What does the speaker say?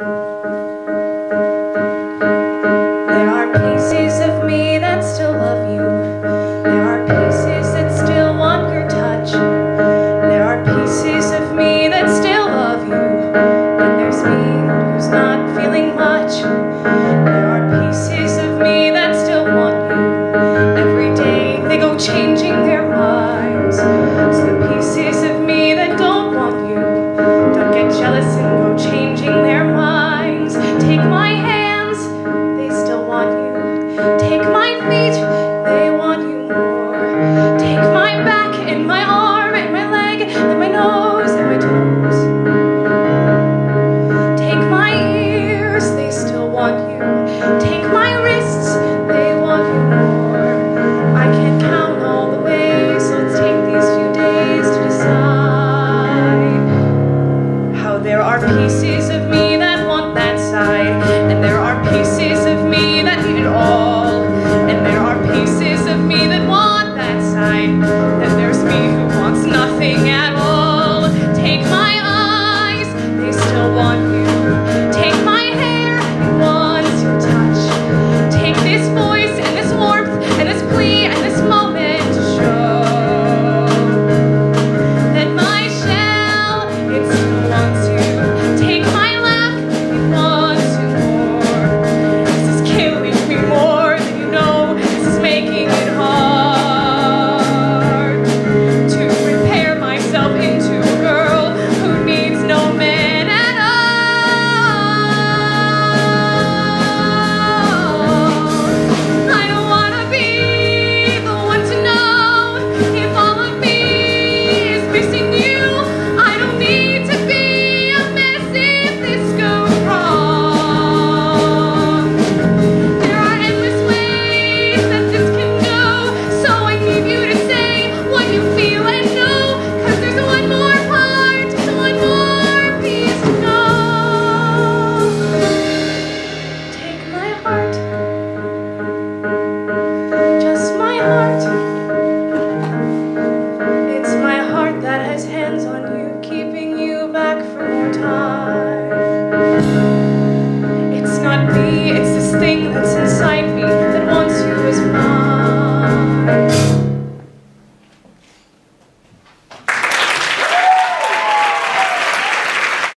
There are pieces of me that still love you. my feet heart.